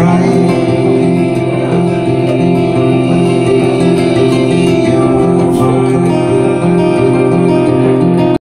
right.